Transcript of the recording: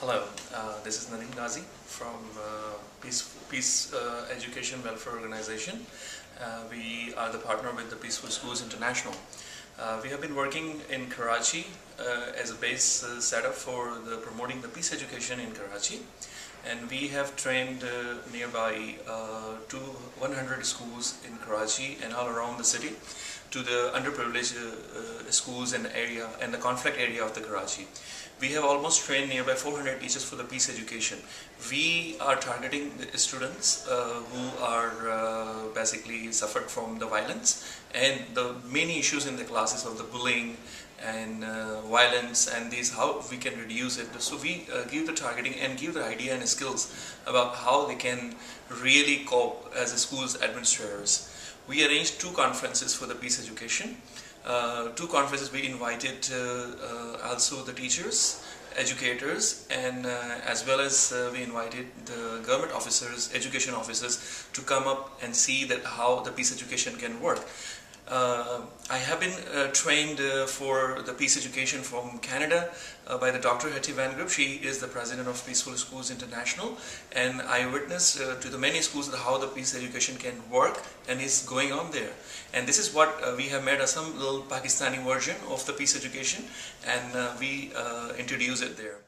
Hello, uh, this is Nadeem Ghazi from uh, Peace, Peace uh, Education Welfare Organization. Uh, we are the partner with the Peaceful Schools International. Uh, we have been working in Karachi uh, as a base setup for the promoting the peace education in Karachi and we have trained nearby to 100 schools in Karachi and all around the city to the underprivileged uh, schools and area and the conflict area of the Karachi. We have almost trained nearby 400 teachers for the peace education. We are targeting the students uh, who are uh, basically suffered from the violence and the many issues in the of the bullying and uh, violence and these how we can reduce it so we uh, give the targeting and give the idea and skills about how they can really cope as a schools administrators we arranged two conferences for the peace education. Uh, two conferences we invited uh, uh also the teachers, educators, and uh, as well as we invited the government officers, education officers to come up and see that how the peace education can work. Uh, have been uh, trained uh, for the peace education from Canada uh, by the Dr. Hetty Van Gurp. She is the president of Peaceful Schools International and I witnessed uh, to the many schools how the peace education can work and is going on there. And this is what uh, we have made a some little Pakistani version of the peace education and we introduce it there.